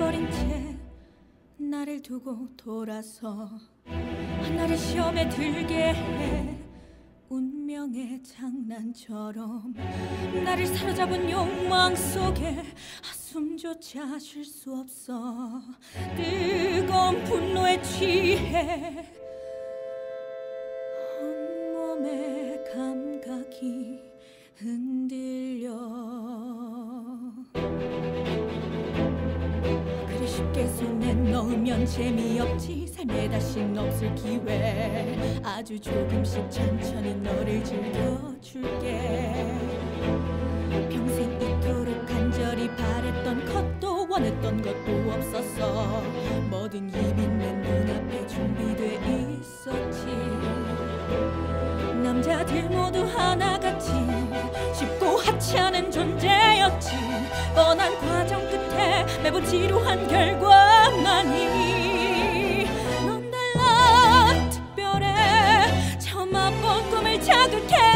잊어버린 채 나를 두고 돌아서 나를 시험에 들게 해 운명의 장난처럼 나를 사로잡은 욕망 속에 숨조차 쉴 수 없어 뜨거운 분노에 취해 쉽게 손에 넣으면 재미없지. 삶에 다신 없을 기회. 아주 조금씩 천천히 너를 즐겨줄게. 평생 이토록 간절히 바랬던 것도 원했던 것도 없었어. 뭐든 이미 내 눈앞에 준비돼 있었지. 남자들 모두 하나같이 쉽고 하찮은 존재였지 지루한 결과만이 넌 달라 특별해. 처음 맛본 꿈을 자극해